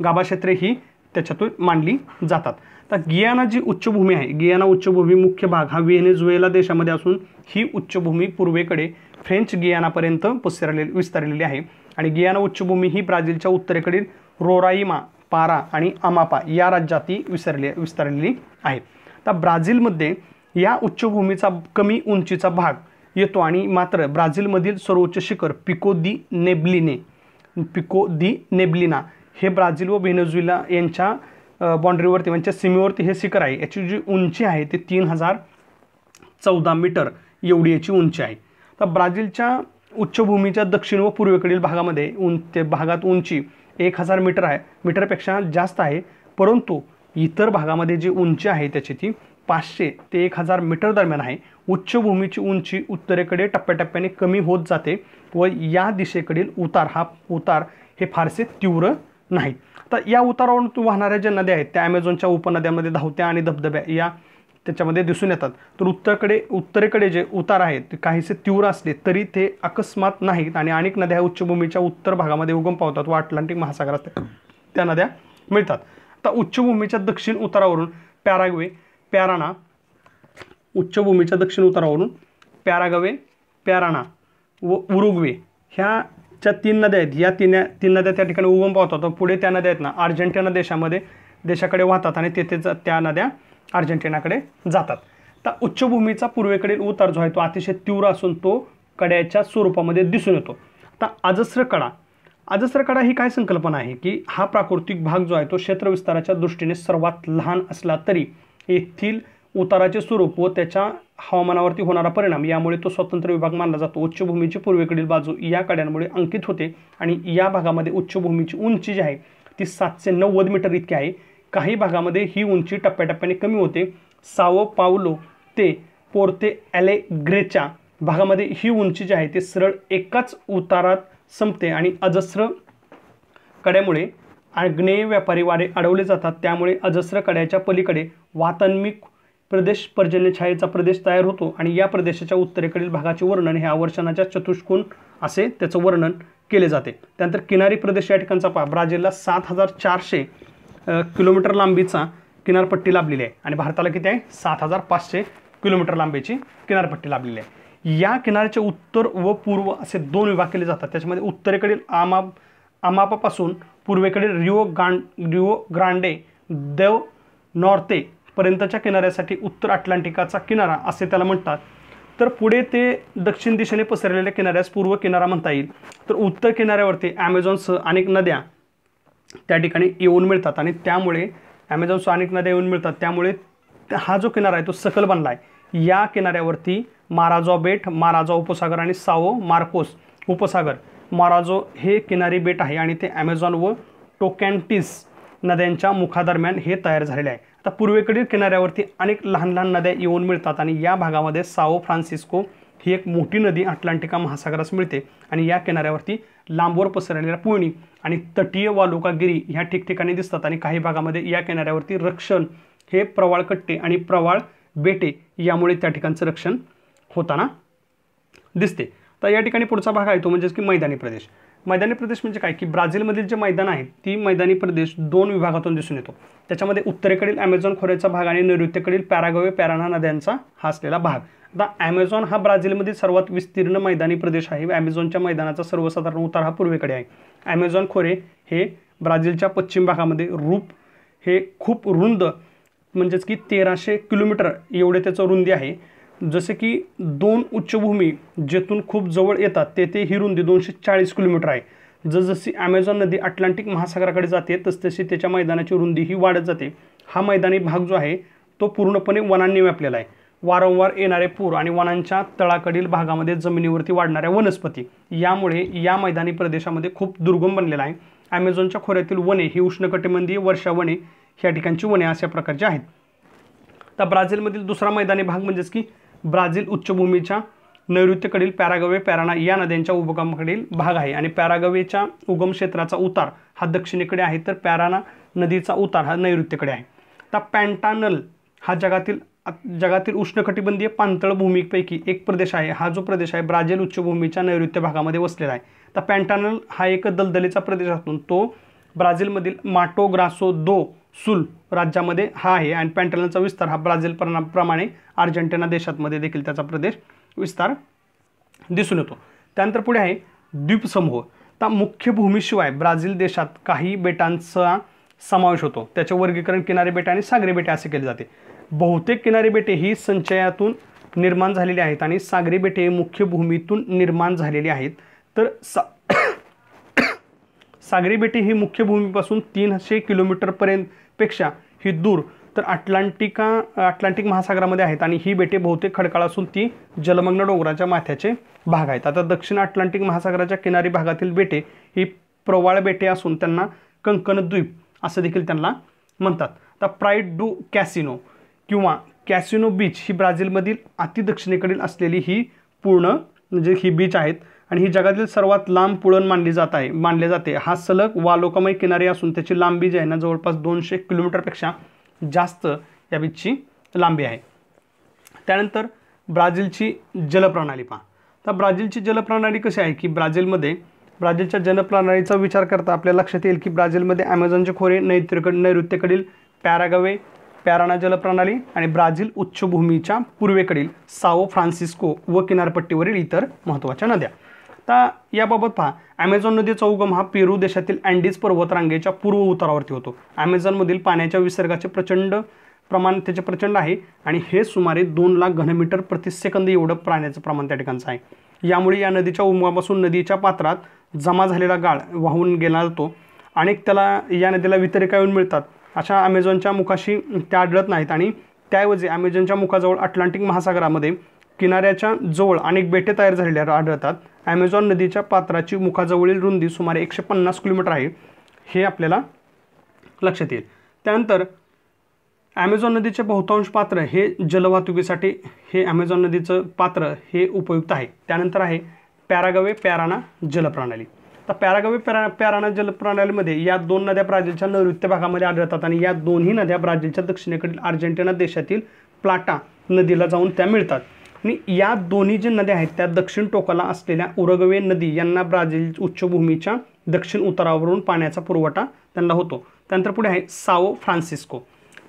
गाभा क्षेत्रे ही त्याच्यातून मांडली जातात. तर गियाना जी उच्चभूमी आहे गियाना उच्चभूमी मुख्य भाग हा व्हेनेझुएला देशामध्ये असून ही उच्चभूमी पूर्वेकडे फ्रेंच गियानापर्यंत पसरलेली विस्तारलेली आहे. आणि गियाना उच्चभूमी ही ब्राझीलच्या उत्तरेकडील रोराईमा पारा आणि अमापा या राज्यात ती विसरले विस्तारलेली आहे. तर ब्राझीलमध्ये या उच्चभूमीचा कमी उंचीचा भाग येतो आणि मात्र ब्राझीलमधील सर्वोच्च शिखर पिको दी नेब्लिने पिको दी नेब्लिना हे ब्राझील व व्हेनेझुएला यांच्या बाँड्रीवरती म्हणजे सीमेवरती हे शिखर आहे. याची जी उंची आहे ती तीन हजार चौदा मीटर एवढी याची उंची आहे. तर ब्राझीलच्या उच्चभूमीच्या दक्षिण व पूर्वेकडील भागामध्ये उं ते भागात उंची एक हजार मीटर आहे. मीटरपेक्षा जास्त आहे. परंतु इतर भागामध्ये जी उंची आहे त्याची ती पाचशे ते एक हजार मीटर दरम्यान आहे. उच्चभूमीची उंची उत्तरेकडे टप्प्याटप्प्याने कमी होत जाते व या दिशेकडील उतार हा उतार हे फारसे तीव्र नाही. तर या उतारावरून वाहणाऱ्या ज्या नद्या आहेत त्या ॲमेझॉनच्या उपनद्यामध्ये धावत्या आणि धबधब्या या त्याच्यामध्ये दिसून येतात. तर उत्तरकडे उत्तरेकडे जे उतार आहेत ते काहीसे तीव्र असले तरी ते अकस्मात नाहीत आणि अनेक नद्या उच्चभूमीच्या उत्तर भागामध्ये उगम पावतात व अटलांटिक महासागरात त्या नद्या मिळतात. आता उच्चभूमीच्या दक्षिण उतारावरून पॅराग्वे पॅराना उच्चभूमीच्या दक्षिण उतारावरून पॅरागवे पॅराणा व उरुग्वे ह्या ज्या तीन नद्या आहेत या तीन तीन नद्या त्या ठिकाणी उगम पावतात. पुढे त्या नद्या आहेत ना अर्जेंटिना देशामध्ये देशाकडे वाहतात आणि तेथे त्या नद्या अर्जेंटिनाकडे जातात. तर उच्चभूमीचा पूर्वेकडील उतार जो आहे तो अतिशय तीव्र असून तो कड्याच्या स्वरूपामध्ये दिसून येतो. आता अजस्र कडा. अजस्र कडा ही काय संकल्पना आहे की हा प्राकृतिक भाग जो आहे तो क्षेत्रविस्ताराच्या दृष्टीने सर्वात लहान असला तरी येथील उताराचे स्वरूप व त्याच्या हवामानावरती होणारा परिणाम यामुळे तो स्वतंत्र विभाग मानला जातो. उच्चभूमीची पूर्वेकडील बाजू या कड्यांमुळे अंकित होते आणि या भागामध्ये उच्चभूमीची उंची जी आहे ती सातशे नव्वद मीटर इतकी आहे. काही भागामध्ये ही उंची टप्प्याटप्प्याने कमी होते. सावो पावलो ते पोर्ते ॲलेग्रेच्या भागामध्ये ही उंची जी आहे ती सरळ एकाच उतारात संपते आणि अजस्र कड्यामुळे आग्नेय व्यापारी वारे अडवले जातात. त्यामुळे अजस्र कड्याच्या पलीकडे वातान्मिक प्रदेश पर्जन्यछायेचा प्रदेश तयार होतो आणि या प्रदेशाच्या उत्तरेकडील भागाचे वर्णन हे आवर्षणाच्या चतुष्कोन असे त्याचं वर्णन केले जाते. त्यानंतर किनारी प्रदेश या ठिकाणचा पहा. ब्राझीलला सात हजार चारशे किलोमीटर लांबीचा किनारपट्टी लाभलेली आहे. आणि भारताला किती आहे? सात हजार पाचशे किलोमीटर लांबीची किनारपट्टी लाभलेली आहे. या किनाऱ्याचे उत्तर व पूर्व असे दोन विभाग केले जातात. त्याच्यामध्ये उत्तरेकडील आमा आमापापासून पूर्वेकडील रिओ गांड रिओ ग्रांडे देव नॉर्ते पर्यंतच्या किनाऱ्यासाठी उत्तर अटलांटिकाचा किनारा असे त्याला म्हणतात. तर पुढे ते दक्षिण दिशेने पसरलेल्या किनाऱ्यास पूर्व किनारा म्हणता येईल. तर उत्तर किनाऱ्यावरती ॲमेझॉनसह अनेक नद्या त्या ठिकाणी येऊन मिळतात आणि त्यामुळे ॲमेझॉन स्वानिक नद्या येऊन मिळतात. त्यामुळे हा जो किनारा आहे तो सकल बनला आहे या किनाऱ्यावरती माराजो बेट माराजो उपसागर आणि सावो मार्कोस उपसागर. माराजो हे किनारी बेट आहे आणि ते ॲमेझॉन व टोकॅन्टिस नद्यांच्या मुखादरम्यान हे तयार झालेले आहे. आता पूर्वेकडील किनाऱ्यावरती अनेक लहान लहान नद्या येऊन मिळतात आणि या भागामध्ये साओ फ्रान्सिस्को ही एक मोठी नदी अटलांटिका महासागरास मिळते आणि या किनाऱ्यावरती लांबवर पसरलेल्या पुळणी आणि तटीय वालुकागिरी ह्या ठिकठिकाणी दिसतात आणि काही भागामध्ये या किनाऱ्यावरती रक्षण हे प्रवाळ कट्टे आणि प्रवाळ बेटे यामुळे त्या ठिकाणचं रक्षण होताना दिसते. तर या ठिकाणी पुढचा भाग आहे तो म्हणजेच की मैदानी प्रदेश. मैदानी प्रदेश म्हणजे काय? की ब्राझीलमधील जे मैदान आहेत ती मैदानी प्रदेश दोन विभागातून दिसून येतो. त्याच्यामध्ये उत्तरेकडील ॲमेझॉन खोऱ्याचा भाग आणि नैऋत्येकडील पॅरागवे पॅराना नद्यांचा हा असलेला भाग. आता ॲमेझॉन हा ब्राझीलमधील सर्वात विस्तीर्ण मैदानी प्रदेश आहे ॲमेझॉनच्या मैदानाचा सर्वसाधारण उतार हा पूर्वेकडे आहे. ॲमेझॉन खोरे हे ब्राझीलच्या पश्चिम भागामध्ये रूप हे खूप रुंद म्हणजेच की तेराशे किलोमीटर एवढे त्याचं रुंदी आहे. जसे की दोन उच्चभूमी जेथून खूप जवळ येतात तेथे ही रुंदी दोनशे चाळीस किलोमीटर आहे. जसजशी ॲमेझॉन नदी अटलांटिक महासागराकडे जाते तसतशी त्याच्या मैदानाची रुंदी ही वाढत जाते. हा मैदानी भाग जो आहे तो पूर्णपणे वनांनी व्यापलेला आहे. वारंवार येणारे पूर आणि वनांच्या तळाकडील भागामध्ये जमिनीवरती वाढणाऱ्या वनस्पती. यामुळे या मैदानी प्रदेशामध्ये खूप दुर्गम बनलेला आहे. ॲमेझॉनच्या खोऱ्यातील वने ही उष्णकटिबंधीय वर्षा वने ह्या ठिकाणची वने अशा प्रकारची आहेत. तर ब्राझीलमधील दुसरा मैदानी भाग म्हणजेच की ब्राझील उच्चभूमीच्या नैऋत्यकडील पॅरागवे पॅराना या नद्यांच्या उगमाकडील भाग आहे आणि पॅरागवेच्या उगम क्षेत्राचा उतार हा दक्षिणेकडे आहे तर पॅराना नदीचा उतार हा नैऋत्येकडे आहे. तर पॅन्टानल हा जगातील जगातील उष्णकटिबंधीय पाणतळ भूमीपैकी एक प्रदेश आहे. हा जो प्रदेश आहे ब्राझील उच्चभूमीच्या नैऋत्य भागामध्ये वसलेला आहे. तर पॅन्टानल हा एक दलदलीचा प्रदेश असून तो ब्राझीलमधील माटो ग्रासो दो सुल राज्यामध्ये हा आहे आणि पॅन्टानलचा विस्तार हा ब्राझील प्रमाणे अर्जेंटिना देशातमध्ये देखील त्याचा प्रदेश विस्तार दिसून येतो. त्यानंतर पुढे आहे द्वीपसमूह. तर मुख्य भूमीशिवाय ब्राझील देशात काही बेटांचा समावेश होतो. त्याचे वर्गीकरण किनारी बेटे आणि सागरी बेटे असे केले जाते. बहुतेक किनारी बेटे ही संचयातून निर्माण झालेली आहेत आणि सागरी बेटे मुख्य भूमीतून निर्माण झालेली आहेत. तर सा सागरी बेटे ही मुख्य भूमीपासून तीनशे किलोमीटरपर्यंत पेक्षा ही दूर तर अटलांटिका अटलांटिक महासागरामध्ये आहेत आणि ही बेटे बहुतेक खडकाळ असून ती जलमग्न डोंगराच्या माथ्याचे भाग आहेत. आता दक्षिण अटलांटिक महासागराच्या किनारी भागातील बेटे ही प्रवाळ बेटे असून त्यांना कंकण द्वीप असं देखील त्यांना म्हणतात. आता प्राईड डू कॅसिनो किंवा कॅसिनो बीच ही ब्राझीलमधील अतिदक्षिणेकडील असलेली ही पूर्ण म्हणजे ही बीच आहेत. आणि ही जगातील सर्वात लांब पुळण मानली जात आहे मानले जाते. हा सलग वालोकामय किनारी असून त्याची लांबी जी आहे ना जवळपास दोनशे किलोमीटरपेक्षा जास्त या बीचची लांबी आहे. त्यानंतर ब्राझीलची जलप्रणाली पहा. तर ब्राझीलची जलप्रणाली कशी आहे की ब्राझीलमध्ये ब्राझीलच्या जलप्रणालीचा विचार करता आपल्या लक्षात येईल की ब्राझीलमध्ये ॲमेझॉनचे खोरे नैत्रिकड नैऋत्येकडील पॅरागवे पॅराना जलप्रणाली आणि ब्राझील उच्चभूमीच्या पूर्वेकडील साओ फ्रान्सिस्को व किनारपट्टीवरील इतर महत्त्वाच्या नद्या. आता याबाबत पहा. ॲमेझॉन नदीचा उगम हा पेरू देशातील अँडीज पर्वतरांगेच्या पूर्व उतारावरती होतो. ॲमेझॉनमधील पाण्याच्या विसर्गाचे प्रचंड प्रमाण त्याचे प्रचंड आहे आणि हे सुमारे दोन लाख घनमीटर प्रतिसेकंद एवढं पाण्याचं प्रमाण त्या ठिकाणचं आहे. यामुळे या नदीच्या उगमापासून नदीच्या पात्रात जमा झालेला गाळ वाहून गेला जातो. अनेक त्याला या नदीला वितरिका येऊन मिळतात. अशा ॲमेझॉनच्या मुखाशी त्या आढळत नाहीत. आणि त्याऐवजी ॲमेझॉनच्या मुखाजवळ अटलांटिक महासागरामध्ये किनाऱ्याच्या जवळ अनेक बेटे तयार झालेल्या आढळतात. ॲमेझॉन नदीच्या पात्राची मुखाजवळील रुंदी सुमारे एकशे पन्नास किलोमीटर आहे हे आपल्याला लक्षात येईल. त्यानंतर ॲमेझॉन नदीचे बहुतांश पात्र हे जलवाहतुकीसाठी हे ॲमेझॉन नदीचं पात्र हे उपयुक्त आहे. त्यानंतर आहे पॅरागवे पॅराना जलप्रणाली. तर पॅरागवे पॅरा पॅराना जलप्रणालीमध्ये या दोन नद्या ब्राझीलच्या नैऋत्य भागामध्ये आढळतात आणि या दोन्ही नद्या ब्राझीलच्या दक्षिणेकडील अर्जेंटिना देशातील प्लाटा नदीला जाऊन त्या मिळतात. आणि या दोन्ही जे नद्या आहेत त्या दक्षिण टोकाला असलेल्या उरगवे नदी यांना ब्राझील उच्चभूमीच्या दक्षिण उतारावरून पाण्याचा पुरवठा त्यांना होतो. त्यानंतर पुढे आहे साओ फ्रान्सिस्को.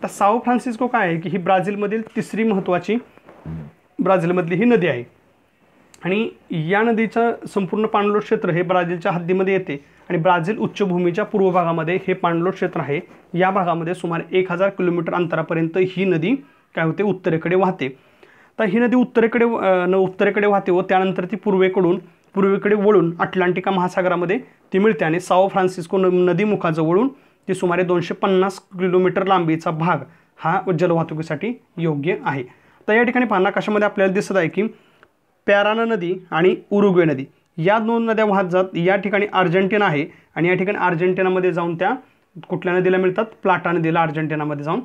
तर साओ फ्रान्सिस्को काय आहे की ही ब्राझीलमधील तिसरी महत्त्वाची ब्राझीलमधली ही नदी आहे. आणि या नदीचं संपूर्ण पाणलोट क्षेत्र हे ब्राझीलच्या हद्दीमध्ये येते आणि ब्राझील उच्चभूमीच्या पूर्व भागामध्ये हे पाणलोट क्षेत्र आहे. या भागामध्ये सुमारे एक हजार किलोमीटर अंतरापर्यंत ही नदी काय होते? उत्तरेकडे वाहते. तर ही नदी उत्तरेकडे न उत्तरेकडे वाहते व त्यानंतर ती पूर्वेकडून पूर्वेकडे वळून अटलांटिका महासागरामध्ये ती मिळते आणि साओ फ्रान्सिस्को न नदी ती सुमारे दोनशे पन्नास किलोमीटर लांबीचा भाग हा जलवाहतुकीसाठी योग्य आहे. तर या ठिकाणी पाहणं कशामध्ये आपल्याला दिसत आहे की पॅराना नदी आणि उरुग्वे नदी. या दोन नद्या वाहत जात या ठिकाणी अर्जेंटिना आहे आणि या ठिकाणी अर्जेंटिनामध्ये जाऊन त्या कुठल्या नदीला मिळतात? प्लाटा नदीला अर्जेंटिनामध्ये जाऊन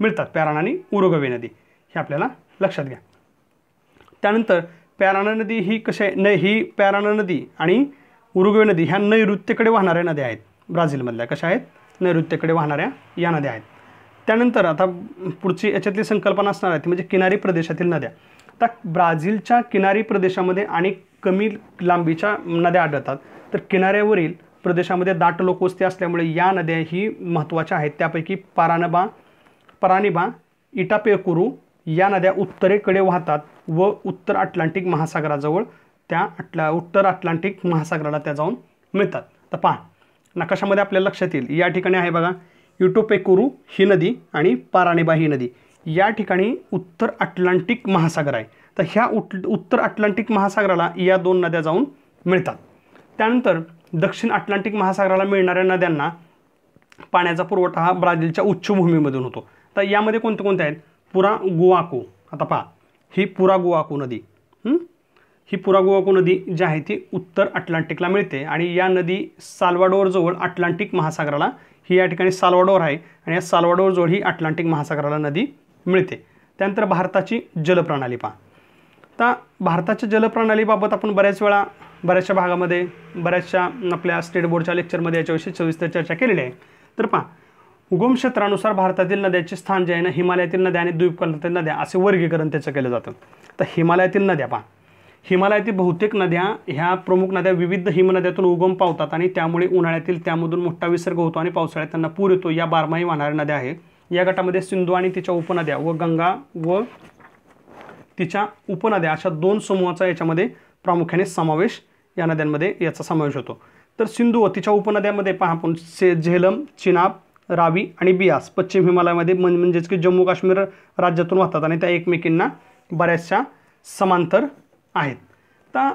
मिळतात. पॅराना आणि उरुगवे नदी. हे आपल्याला लक्षात घ्या. त्यानंतर पॅराना नदी ही कशा आहे? न ही पॅराना नदी आणि उरुग्वे नदी ह्या नैऋत्येकडे वाहणाऱ्या नद्या आहेत. ब्राझीलमधल्या कशा आहेत? नैऋत्येकडे वाहणाऱ्या या नद्या आहेत. त्यानंतर आता पुढची याच्यातली संकल्पना असणार आहे ती म्हणजे किनारी प्रदेशातील नद्या. तर ब्राझीलच्या किनारी प्रदेशामध्ये अनेक कमी लांबीच्या नद्या आढळतात. तर किनाऱ्यावरील प्रदेशामध्ये दाट लोकवस्ती असल्यामुळे या नद्या ही महत्त्वाच्या आहेत. त्यापैकी पारानबा परानिबा इटापेकुरू या नद्या उत्तरेकडे वाहतात व उत्तर अटलांटिक महासागराजवळ त्या अटला उत्तर अटलांटिक महासागराला त्या जाऊन मिळतात. तर पहा नकाशामध्ये आपल्याला लक्षात येईल. या ठिकाणी आहे बघा युटोपेकुरू ही नदी आणि पारानिबा ही नदी. या ठिकाणी उत्तर अटलांटिक महासागर आहे. तर ह्या उट उत्तर अटलांटिक महासागराला या दोन नद्या जाऊन मिळतात. त्यानंतर दक्षिण अटलांटिक महासागराला मिळणाऱ्या नद्यांना पाण्याचा पुरवठा हा ब्राझीलच्या उच्चभूमीमधून होतो. तर यामध्ये कोणते कोणते आहेत? पुरा गुवाकू आता पहा ही पुरा गुवाको नदी ही? पुरा गुवाको नदी जी आहे ती उत्तर अटलांटिकला मिळते आणि या नदी साल्वाडोरजवळ अटलांटिक महासागराला ही या ठिकाणी साल्वाडोर आहे आणि या साल्वाडोरजवळ ही अटलांटिक महासागराला नदी मिळते. त्यानंतर भारताची जलप्रणाली पहा. आता भारताच्या जलप्रणालीबाबत आपण बऱ्याच वेळा बऱ्याचशा भागामध्ये बऱ्याचशा आपल्या स्टेट बोर्डच्या लेक्चरमध्ये याच्याविषयी सविस्तर चर्चा केलेली आहे. तर पहा उगम क्षेत्रानुसार भारतातील नद्याचे स्थान जे आहे ना हिमालयातील नद्या आणि द्वीपकल्पातील नद्या असे वर्गीकरण त्याचं केलं जातं. तर हिमालयातील नद्या पहा. हिमालयातील बहुतेक नद्या ह्या प्रमुख नद्या विविध हिमनद्यातून उगम पावतात आणि त्यामुळे उन्हाळ्यातील त्यामधून मोठा विसर्ग होतो आणि पावसाळ्यात त्यांना पूर येतो या बारमाही वाहणाऱ्या नद्या आहेत. या गटामध्ये सिंधू आणि तिच्या उपनद्या व गंगा व तिच्या उपनद्या अशा दोन समूहाचा याच्यामध्ये प्रामुख्याने समावेश या नद्यांमध्ये याचा समावेश होतो. तर सिंधू व तिच्या उपनद्यामध्ये पहा आपण से झेलम चिनाब रावी आणि बियास पश्चिम हिमालयामध्ये म्हण म्हणजेच की जम्मू काश्मीर राज्यातून वाहतात आणि त्या एकमेकींना बऱ्याचशा समांतर आहेत. तर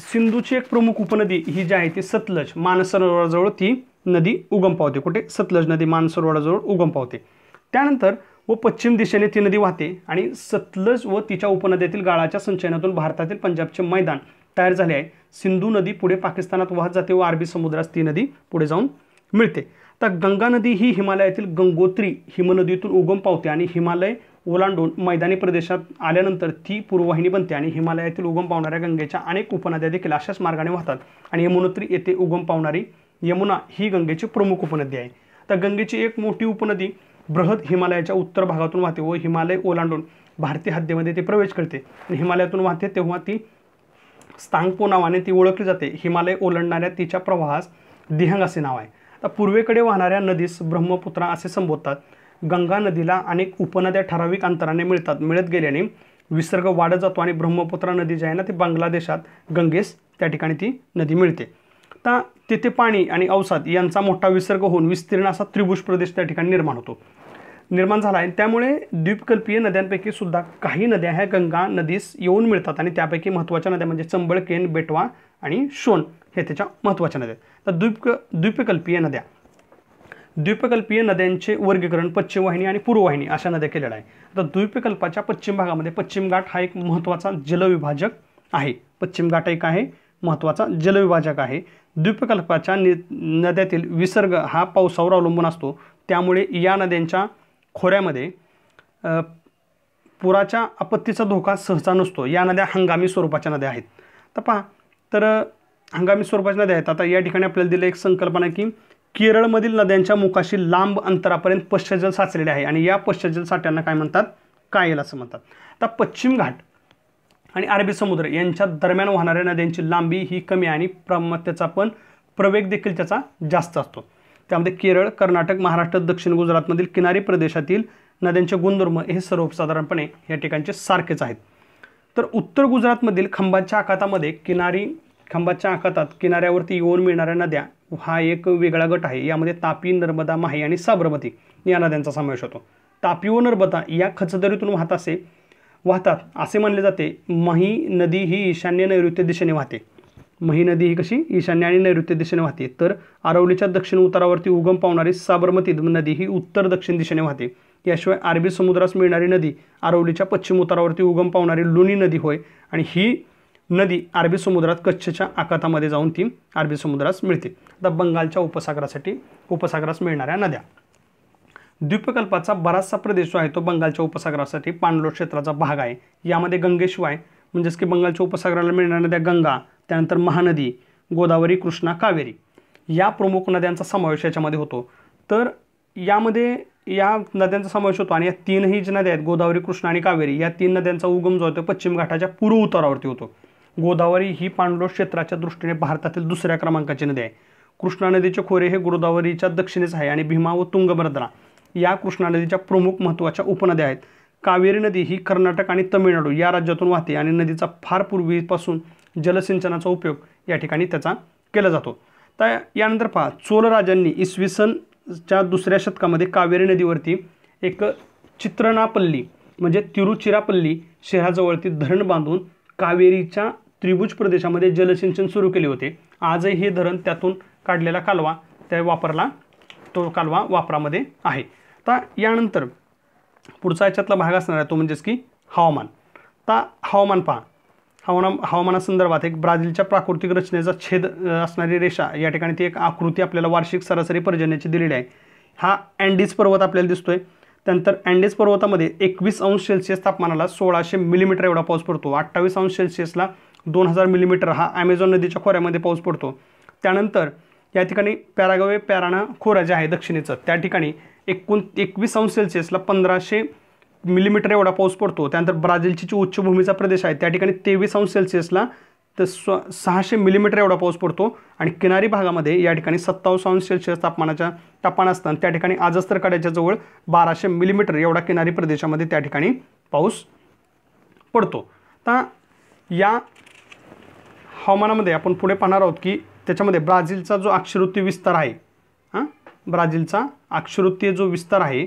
सिंधूची एक प्रमुख उपनदी ही जी आहे ती सतलज मानसरोवराजवळ ती नदी उगम पावते. कुठे? सतलज नदी मानसरोवराजवळ उगम पावते. त्यानंतर व पश्चिम दिशेने ती नदी वाहते आणि सतलज व तिच्या उपनद्यातील गाळाच्या संचयनातून भारतातील पंजाबचे मैदान तयार झाले आहे. सिंधू नदी पुढे पाकिस्तानात वाहत जाते व अरबी समुद्रास ती नदी पुढे जाऊन मिळते. तर गंगा नदी ही हिमालयातील गंगोत्री हिमनदीतून उगम पावते आणि हिमालय ओलांडून मैदानी प्रदेशात आल्यानंतर ती पूर्ववाहिनी बनते आणि हिमालयातील उगम पावणाऱ्या गंगेच्या अनेक उपनद्या देखील अशाच मार्गाने वाहतात आणि यमुनोत्री येथे उगम पावणारी यमुना ही गंगेची प्रमुख उपनदी आहे. तर गंगेची एक मोठी उपनदी बृहद हिमालयाच्या उत्तर भागातून वाहते व हिमालय ओलांडून भारतीय हद्दीमध्ये ते प्रवेश करते. आणि हिमालयातून वाहते तेव्हा ती स्थांगपो नावाने ती ओळखली जाते. हिमालय ओलांडणाऱ्या तिच्या प्रवाहास दिहंग असे नाव आहे. आता पूर्वेकडे वाहणाऱ्या नदीस ब्रह्मपुत्रा असे संबोधतात. गंगा नदीला अनेक उपनद्या ठराविक अंतराने मिळतात. मिळत गेल्याने विसर्ग वाढत जातो आणि ब्रह्मपुत्रा नदी जी आहे ना ती बांगलादेशात गंगेस त्या ठिकाणी ती नदी मिळते. आता तेथे पाणी आणि अवसाद यांचा मोठा विसर्ग होऊन विस्तीर्ण असा त्रिभुज प्रदेश त्या ठिकाणी निर्माण होतो. निर्माण झाला आहे त्यामुळे द्वीपकल्पीय नद्यांपैकी सुद्धा काही नद्या ह्या गंगा नदीस येऊन मिळतात आणि त्यापैकी महत्त्वाच्या नद्या म्हणजे चंबळ केन बेटवा आणि शोन हे त्याच्या महत्त्वाच्या नद्या तर द्वीप द्वीपकल्पीय नद्या. द्वीपकल्पीय नद्यांचे वर्गीकरण पश्चिम वाहिनी आणि पूर्ववाहिनी अशा नद्या केलेल्या आहे तर द्वीपकल्पाच्या पश्चिम भागामध्ये पश्चिम घाट हा एक महत्त्वाचा जलविभाजक आहे. पश्चिम घाट एक आहे महत्त्वाचा जलविभाजक आहे. द्वीपकल्पाच्या नि नद्यातील विसर्ग हा पावसावर अवलंबून असतो. त्यामुळे या नद्यांच्या खोऱ्यामध्ये पुराच्या आपत्तीचा धोका सहसा नसतो. या नद्या हंगामी स्वरूपाच्या नद्या आहेत. तर पहा तर हंगामी स्वरूपाच्या नद्या आहेत. आता या ठिकाणी आपल्याला दिलं एक संकल्पना की केरळमधील नद्यांच्या मुखाशी लांब अंतरापर्यंत पश्चजल साचलेले आहे. आणि या पश्चजल साठ्यांना काय म्हणतात? कायल असं म्हणतात. आता पश्चिम घाट. आणि अरबी समुद्र यांच्या दरम्यान वाहणाऱ्या नद्यांची लांबी ही कमी आणि प्रमत्याचा पण प्रवेग देखील त्याचा जास्त असतो. त्यामध्ये केरळ कर्नाटक महाराष्ट्र दक्षिण गुजरातमधील किनारी प्रदेशातील नद्यांचे गुणधर्म हे सर्वसाधारणपणे या ठिकाणचे सारखेच आहेत. तर उत्तर गुजरातमधील खंबाच्या आखातामध्ये किनारी खंबाच्या आखातात किनाऱ्यावरती येऊन मिळणाऱ्या नद्या हा एक वेगळा गट आहे. यामध्ये तापी नर्मदा माही आणि साबरमती या नद्यांचा समावेश होतो. तापी व नर्मदा या खचदरीतून वाहत असे वाहतात असे मानले जाते. मही नदी ही ईशान्य नैऋत्य दिशेने वाहते. मही नदी ही कशी? ईशान्य आणि नैऋत्य दिशेने वाहते. तर आरवलीच्या दक्षिण उतारावरती उगम पावणारी साबरमती नदी ही उत्तर दक्षिण दिशेने वाहते. याशिवाय अरबी समुद्रास मिळणारी नदी आरवलीच्या पश्चिम उतारावरती उगम पावणारी लुणी नदी होय आणि ही नदी अरबी समुद्रात कच्छच्या आखातामध्ये जाऊन ती अरबी समुद्रास मिळते. आता बंगालच्या उपसागरासाठी उपसागरास मिळणाऱ्या नद्या. द्वीपकल्पाचा बराचसा प्रदेश जो आहे तो बंगालच्या उपसागरासाठी पाणलोट क्षेत्राचा भाग आहे. यामध्ये गंगेशिवाय म्हणजेच की बंगालच्या उपसागराला मिळणाऱ्या नद्या गंगा त्यानंतर महानदी गोदावरी कृष्णा कावेरी या प्रमुख नद्यांचा समावेश याच्यामध्ये होतो. तर यामध्ये या नद्यांचा समावेश होतो आणि या तीनही ज्या नद्या आहेत गोदावरी कृष्णा आणि कावेरी या तीन नद्यांचा उगम जो होतो पश्चिम घाटाच्या पूर्व उतारावरती होतो. गोदावरी ही पाणलोट क्षेत्राच्या दृष्टीने भारतातील दुसऱ्या क्रमांकाची नदी आहे. कृष्णा नदीचे खोरे हे गोदावरीच्या दक्षिणेस आहे आणि भीमा व तुंगभद्रा या कृष्णा नदीच्या प्रमुख महत्त्वाच्या उपनद्या आहेत. कावेरी नदी ही कर्नाटक आणि तमिळनाडू या राज्यातून वाहते आणि नदीचा फार पूर्वीपासून जलसिंचनाचा उपयोग या ठिकाणी त्याचा केला जातो. तर यानंतर पहा चोल राजांनी इसवी सनच्या दुसऱ्या शतकामध्ये कावेरी नदीवरती एक चित्रणापल्ली म्हणजे तिरुचिरापल्ली शहराजवळती धरण बांधून कावेरीच्या त्रिभुज प्रदेशामध्ये जलसिंचन सुरू केले होते. आजही हे धरण त्यातून काढलेला कालवा त्या वापरला तो कालवा वापरामध्ये आहे. तर यानंतर पुढचा याच्यातला भाग असणार आहे तो म्हणजेच की हवामान. तर हवामान पहा. हवामान हवामानासंदर्भात एक ब्राझीलच्या प्राकृतिक रचनेचा छेद असणारी रेषा. या ठिकाणी ती एक आकृती आपल्याला वार्षिक सरासरी पर्जन्याची दिलेली आहे. हा अँडीज पर्वत आपल्याला दिसतोय. त्यानंतर अँडीज पर्वतामध्ये एकवीस अंश सेल्सिअस तापमानाला सोळाशे मिलीमीटर एवढा पाऊस पडतो. अठ्ठावीस अंश सेल्सिअसला दोन हजार मिलीमीटर हा ॲमेझॉन नदीच्या खोऱ्यामध्ये पाऊस पडतो. त्यानंतर या ठिकाणी पॅरागवे पॅराना खोरा जे आहे दक्षिणेचं त्या ठिकाणी एकोण एकवीस अंश सेल्सिअसला पंधराशे मिलीमीटर एवढा पाऊस पडतो. त्यानंतर ब्राझीलची जी उच्चभूमीचा प्रदेश आहे त्या ठिकाणी तेवीस अंश सेल्सिअसला तर स्व सहाशे मिलीमीटर एवढा पाऊस पडतो आणि किनारी भागामध्ये या ठिकाणी सत्तावन्न अंश सेल्सिअस तापमानाच्या तापमान असताना त्या ठिकाणी आजस्तर कड्याच्या जवळ बाराशे मिलीमीटर एवढा किनारी प्रदेशामध्ये त्या ठिकाणी पाऊस पडतो. तर या हवामानामध्ये आपण पुढे पाहणार आहोत की त्याच्यामध्ये ब्राझीलचा जो अक्षरवृत्ती विस्तार आहे ब्राझीलचा अक्षरवृत्तीय जो विस्तार आहे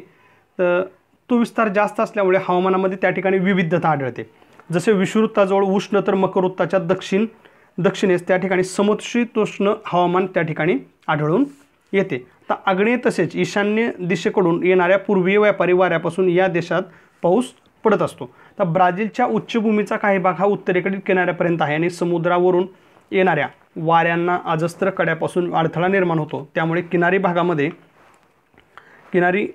तर तो विस्तार जास्त असल्यामुळे हवामानामध्ये त्या ठिकाणी विविधता आढळते. जसे विषुवृत्ताजवळ उष्ण तर मकरवृत्ताच्या दक्षिण दक्षिणेस त्या ठिकाणी समशीतोष्ण हवामान त्या ठिकाणी आढळून येते. तर आग्नेय तसेच ईशान्य दिशेकडून येणाऱ्या पूर्वीय व्यापारी वाऱ्यापासून या देशात पाऊस पडत असतो. तर ब्राझीलच्या उच्चभूमीचा काही भाग हा उत्तरेकडील किनाऱ्यापर्यंत आहे आणि समुद्रावरून येणाऱ्या वाऱ्यांना अजस्त्र कड्यापासून अडथळा निर्माण होतो. त्यामुळे किनारी भागामध्ये किनारी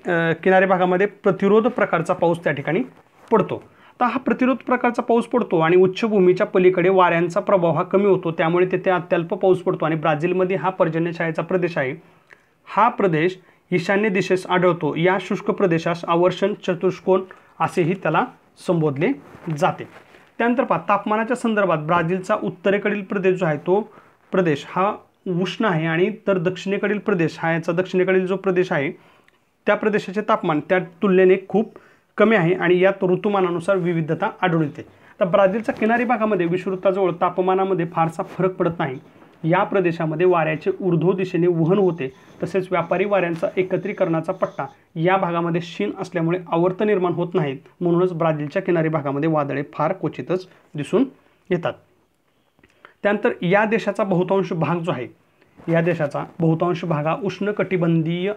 किनारी भागामध्ये प्रतिरोध प्रकारचा पाऊस त्या ठिकाणी पडतो. तर हा प्रतिरोध प्रकारचा पाऊस पडतो आणि उच्चभूमीच्या पलीकडे वाऱ्यांचा प्रभाव हा कमी होतो. त्यामुळे तेथे अत्यल्प पाऊस पडतो आणि ब्राझीलमध्ये हा पर्जन्यशाळेचा प्रदेश आहे. हा प्रदेश ईशान्य दिशेस आढळतो. या शुष्क प्रदेशास आवर्षण चतुष्कोन असेही त्याला संबोधले जाते. त्यानंतर पहा तापमानाच्या संदर्भात ब्राझीलचा उत्तरेकडील प्रदेश जो आहे तो प्रदेश हा उष्ण आहे आणि तर दक्षिणेकडील प्रदेश हा याचा दक्षिणेकडील जो प्रदेश आहे त्या प्रदेशाचे तापमान त्या तुलनेने खूप कमी आहे आणि यात ऋतुमानानुसार विविधता आढळून येते. तर ब्राझीलच्या किनारी भागामध्ये विषुवृत्ताजवळ तापमानामध्ये फारसा फरक पडत नाही. या प्रदेशामध्ये वाऱ्याचे ऊर्ध्व दिशेने वहन होते. तसेच व्यापारी वाऱ्यांचा एकत्रीकरणाचा पट्टा या भागामध्ये शीन असल्यामुळे आवर्त निर्माण होत नाहीत. म्हणूनच ब्राझीलच्या किनारी भागामध्ये वादळे फार क्वचितच दिसून येतात. त्यानंतर या देशाचा बहुतांश भाग जो आहे या देशाचा बहुतांश भाग हा उष्ण कटिबंधीय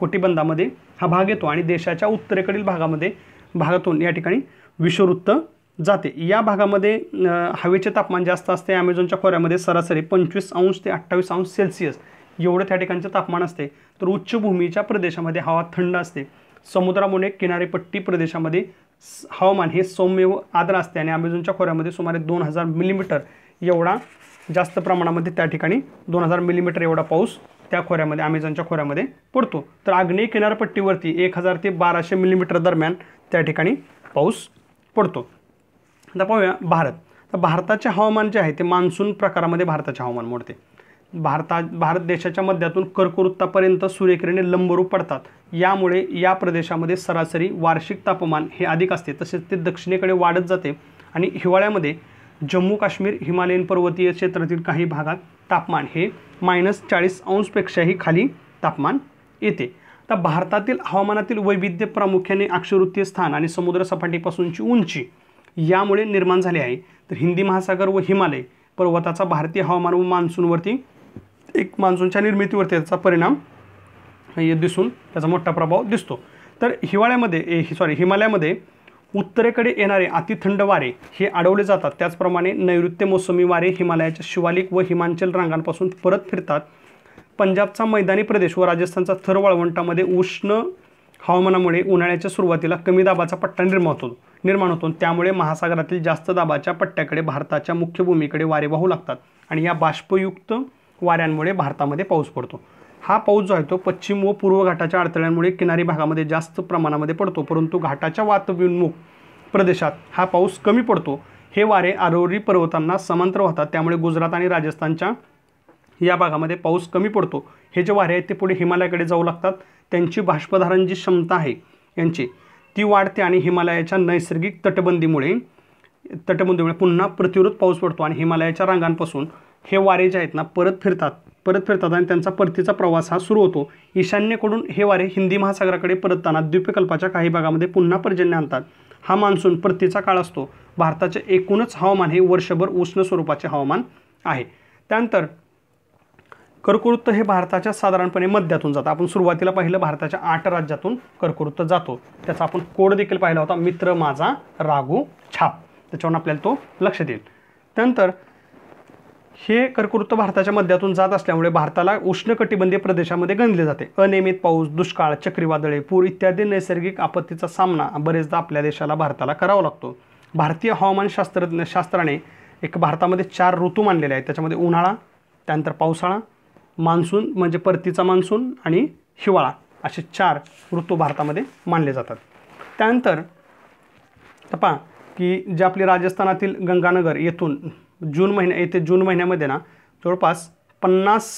कटिबंधामध्ये हा भाग येतो आणि देशाच्या उत्तरेकडील भागामध्ये भागातून या ठिकाणी विषवृत्त जाते. या भागामध्ये हवेचे तापमान जास्त असते. ॲमेझॉनच्या खोऱ्यामध्ये सरासरी पंचवीस अंश ते अठ्ठावीस अंश सेल्सिअस एवढं त्या ठिकाणचं तापमान असते. तर उच्चभूमीच्या प्रदेशामध्ये हवा थंड असते. समुद्रामुळे किनारेपट्टी प्रदेशामध्ये हवामान हे सौम्य व आद्र असते आणि ॲमेझॉनच्या खोऱ्यामध्ये सुमारे दोन हजार मिलीमीटर एवढा जास्त प्रमाणामध्ये त्या ठिकाणी दोन हजार मिलीमीटर एवढा पाऊस त्या खोऱ्यामध्ये ॲमेझॉनच्या खोऱ्यामध्ये पडतो. तर आग्नेय किनारपट्टीवरती एक हजार ते बाराशे मिलीमीटर दरम्यान त्या ठिकाणी पाऊस पडतो. आता पाहूया भारत. तर भारताचे हवामान जे आहे ते मान्सून प्रकारामध्ये भारताचे हवामान मोडते. भारता भारत देशाच्या मध्यातून कर्कवृत्तापर्यंत सूर्यकिरणे लंबरूप पडतात. यामुळे या प्रदेशामध्ये सरासरी वार्षिक तापमान हे अधिक असते तसेच ते दक्षिणेकडे वाढत जाते आणि हिवाळ्यामध्ये जम्मू काश्मीर हिमालयन पर्वतीय क्षेत्रातील काही भागात तापमान हे मायनस चाळीस अंशपेक्षाही खाली तापमान येते. तर भारतातील हवामानातील वैविध्य प्रामुख्याने अक्षवृत्तीय स्थान आणि समुद्रसपाटीपासूनची उंची यामुळे निर्माण झाले आहे. तर हिंदी महासागर व हिमालय पर्वताचा भारतीय हवामान व मान्सूनवरती एक मान्सूनच्या निर्मितीवरती त्याचा परिणाम दिसून त्याचा मोठा प्रभाव दिसतो. तर हिवाळ्यामध्ये सॉरी हिमालयामध्ये उत्तरेकडे येणारे अतिथंड वारे हे अडवले जातात. त्याचप्रमाणे नैऋत्य मोसमी वारे हिमालयाच्या शिवालिक व हिमाचल रांगांपासून परत फिरतात. पंजाबचा मैदानी प्रदेश व राजस्थानचा थर वाळवंटामध्ये उष्ण हवामानामुळे उन्हाळ्याच्या सुरुवातीला कमी दाबाचा पट्टा निर्माण होतो निर्माण होतो. त्यामुळे महासागरातील जास्त दाबाच्या पट्ट्याकडे भारताच्या मुख्य भूमीकडे वारे वाहू लागतात आणि या बाष्पयुक्त वाऱ्यांमुळे भारतामध्ये पाऊस पडतो. हा पाऊस जो आहे तो पश्चिम व पूर्व घाटाच्या अडथळ्यांमुळे किनारी भागामध्ये जास्त प्रमाणामध्ये पडतो परंतु घाटाच्या वातविन्मुख प्रदेशात हा पाऊस कमी पडतो. हे वारे आरोरी पर्वतांना समांतर होतात त्यामुळे गुजरात आणि राजस्थानच्या या भागामध्ये पाऊस कमी पडतो. हे जे वारे आहेत ते पुढे हिमालयाकडे जाऊ लागतात. त्यांची बाष्पधारण जी क्षमता आहे. यांची. ती वाढते आणि हिमालयाच्या नैसर्गिक तटबंदीमुळे तटबंदीमुळे पुन्हा प्रतिरोध पाऊस पडतो आणि हिमालयाच्या रांगांपासून हे वारे जे आहेत ना परत फिरतात. परत फिरतात आणि त्यांचा परतीचा प्रवास हा सुरू होतो. ईशान्येकडून हे वारे हिंदी महासागराकडे परतताना द्वीपकल्पाच्या काही भागामध्ये पुन्हा पर्जन्य आणतात. हा मान्सून परतीचा काळ असतो. भारताचे एकूणच हवामान हे वर्षभर उष्ण स्वरूपाचे हवामान आहे. त्यानंतर कर्कवृत्त हे भारताच्या साधारणपणे मध्यातून जातं. आपण सुरुवातीला पाहिलं भारताच्या आठ राज्यातून कर्कवृत्त जातो. त्याचा आपण कोड देखील पाहिला होता मित्र माझा रागू छाप. त्याच्यावरून आपल्याला तो लक्षात येईल. त्यानंतर हे कर्कवृत्त भारताच्या मध्यातून जात असल्यामुळे भारताला उष्णकटिबंधीय प्रदेशामध्ये गणले जाते. अनियमित पाऊस दुष्काळ चक्रीवादळे पूर इत्यादी नैसर्गिक आपत्तीचा सामना बरेचदा आपल्या देशाला भारताला करावा लागतो. भारतीय हवामानशास्त्रज्ञ शास्त्राने एक भारतामध्ये चार ऋतू मानलेले आहेत. त्याच्यामध्ये उन्हाळा त्यानंतर पावसाळा मान्सून म्हणजे परतीचा मान्सून आणि हिवाळा असे चार ऋतू भारतामध्ये मानले जातात. त्यानंतर तपा की जे आपले राजस्थानातील गंगानगर येथून जून महिन्या येथे जून महिन्यामध्ये ना जवळपास पन्नास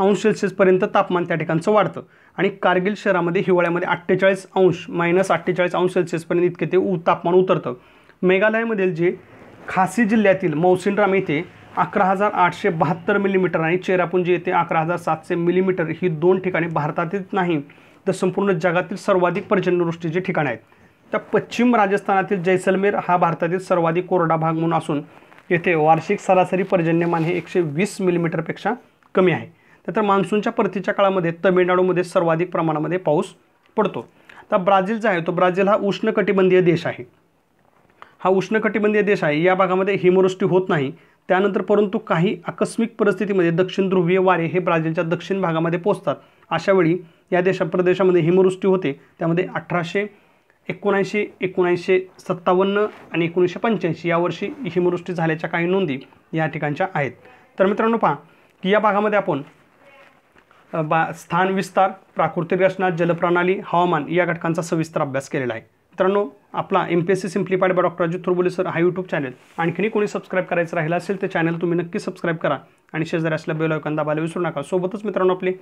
अंश सेल्सिअसपर्यंत तापमान त्या ठिकाणचं वाढतं. आणि कारगिल शहरामध्ये हिवाळ्यामध्ये अठ्ठेचाळीस अंश मायनस अठ्ठेचाळीस अंश सेल्सिअसपर्यंत इतके ते उ तापमान उतरतं. मेघालयामधील जे खासी जिल्ह्यातील मौसिनराम येथे अकरा हजार आठशे बहात्तर मिलीमीटर आणि चेरापुंजी येथे अकरा हजार सातशे मिलीमीटर ही दोन ठिकाणे भारतातील नाही तर संपूर्ण जगातील सर्वाधिक पर्जन्यवृष्टीची ठिकाणे आहेत. तर पश्चिम राजस्थानातील जैसलमेर हा भारतातील सर्वाधिक कोरडा भाग म्हणून असून येथे वार्षिक सरासरी पर्जन्यमान हे एकशे वीस मिलीमीटरपेक्षा कमी आहे. तर मान्सूनच्या परतीच्या काळामध्ये तमिळनाडूमध्ये सर्वाधिक प्रमाणामध्ये पाऊस पडतो. तर ब्राझील जो आहे तो ब्राझील हा उष्णकटिबंधीय देश आहे. हा उष्णकटिबंधीय देश आहे. या भागामध्ये हिमवृष्टी होत नाही. त्यानंतर परंतु काही आकस्मिक परिस्थितीमध्ये दक्षिण ध्रुवीय वारे हे ब्राझीलच्या दक्षिण भागामध्ये पोचतात. अशावेळी या देशा प्रदेशामध्ये हिमवृष्टी होते. त्यामध्ये अठराशे एकोणऐंशी एकोणऐंशी सत्तावन्न आणि एकोणीसशे पंच्याऐंशी यावर्षी हिमवृष्टी झाल्याच्या काही नोंदी या ठिकाणच्या आहेत. तर मित्रांनो पहा की या भागामध्ये आपण बा स्थान विस्तार प्राकृतिक रचना जलप्रणाली हवामान या घटकांचा सविस्तर अभ्यास केलेला आहे. मित्रांनो आपला M P S C simplified by doctor Ajit Thorbole sir हा यूट्यूब चॅनल आणखीनही कोणी सबस्क्राईब करायचं राहिलं असेल ते चॅनल तुम्ही नक्की सबस्क्राईब करा. आणि शेजारी असल्या बेल ऐकून दाबायला विसरू नका. सोबतच मित्रांनो आपले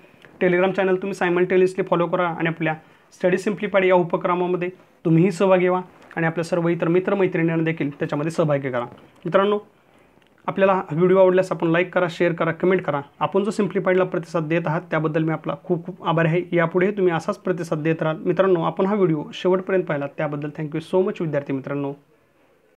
टेलिग्राम चॅनल तुम्ही सायमल्टेनियसली फॉलो करा आणि आपल्या स्टडी सिम्प्लिफाईड या उपक्रमामध्ये तुम्हीही सहभागी व्हा आणि आपल्या सर्व इतर मित्रमैत्रिणींना देखील त्याच्यामध्ये सहभागी करा. मित्रांनो आपल्याला हा व्हिडिओ आवडल्यास आपण लाईक करा शेअर करा कमेंट करा. आपण जो सिम्प्लिफाईडला प्रतिसाद देत आहात त्याबद्दल मी आपला खूप खूप आभार आहे. यापुढे तुम्ही असाच प्रतिसाद देत राहाल. मित्रांनो आपण हा व्हिडिओ शेवटपर्यंत पाहिला त्याबद्दल थँक्यू सो मच विद्यार्थी मित्रांनो.